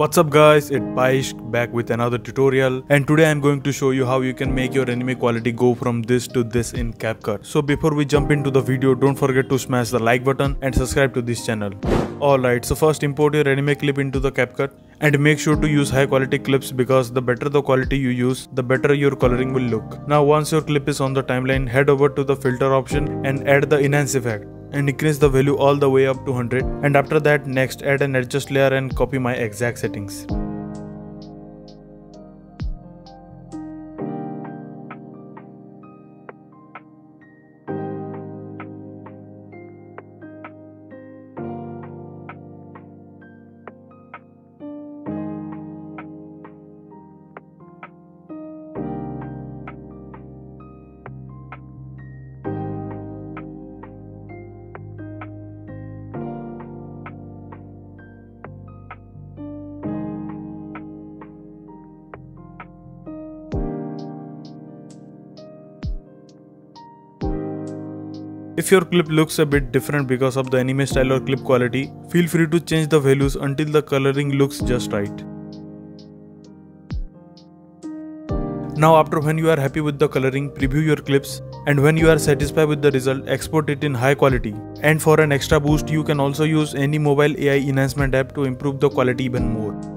What's up guys, it's Paish back with another tutorial and today I'm going to show you how you can make your anime quality go from this to this in CapCut. So before we jump into the video, don't forget to smash the like button and subscribe to this channel. Alright, so first import your anime clip into the CapCut and make sure to use high quality clips because the better the quality you use, the better your coloring will look. Now once your clip is on the timeline, head over to the filter option and add the enhance effect and increase the value all the way up to 100 and after that next add an adjust layer and copy my exact settings. If your clip looks a bit different because of the anime style or clip quality, feel free to change the values until the coloring looks just right. Now after when you are happy with the coloring, preview your clips and when you are satisfied with the result, export it in high quality. And for an extra boost, you can also use any mobile AI enhancement app to improve the quality even more.